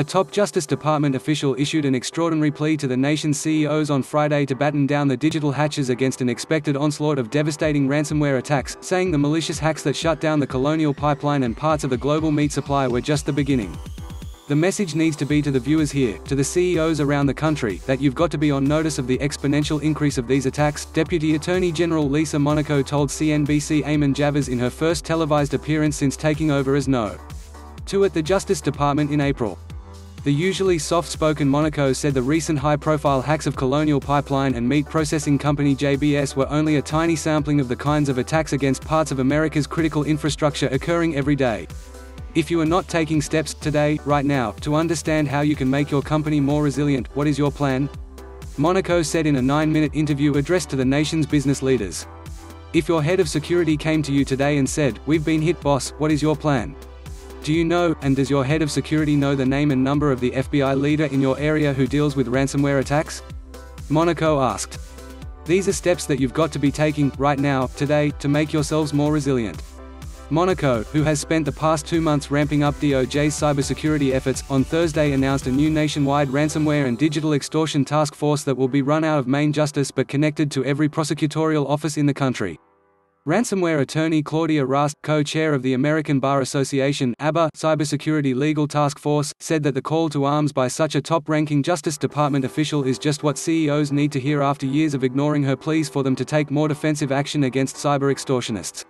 A top Justice Department official issued an extraordinary plea to the nation's CEOs on Friday to batten down the digital hatches against an expected onslaught of devastating ransomware attacks, saying the malicious hacks that shut down the colonial pipeline and parts of the global meat supply were just the beginning. The message needs to be to the viewers here, to the CEOs around the country, that you've got to be on notice of the exponential increase of these attacks, Deputy Attorney General Lisa Monaco told CNBC Eamon Javers in her first televised appearance since taking over as No. 2 at the Justice Department in April. The usually soft-spoken Monaco said the recent high-profile hacks of Colonial Pipeline and meat processing company JBS were only a tiny sampling of the kinds of attacks against parts of America's critical infrastructure occurring every day. If you are not taking steps, today, right now, to understand how you can make your company more resilient, what is your plan? Monaco said in a nine-minute interview addressed to the nation's business leaders. If your head of security came to you today and said, we've been hit boss, what is your plan? Do you know, and does your head of security know the name and number of the FBI leader in your area who deals with ransomware attacks? Monaco asked. These are steps that you've got to be taking, right now, today, to make yourselves more resilient. Monaco, who has spent the past two months ramping up DOJ's cybersecurity efforts, on Thursday announced a new nationwide ransomware and digital extortion task force that will be run out of Main Justice but connected to every prosecutorial office in the country. Ransomware attorney Claudia Rast, co-chair of the American Bar Association ABA Cybersecurity Legal Task Force, said that the call to arms by such a top-ranking Justice Department official is just what CEOs need to hear after years of ignoring her pleas for them to take more defensive action against cyber extortionists.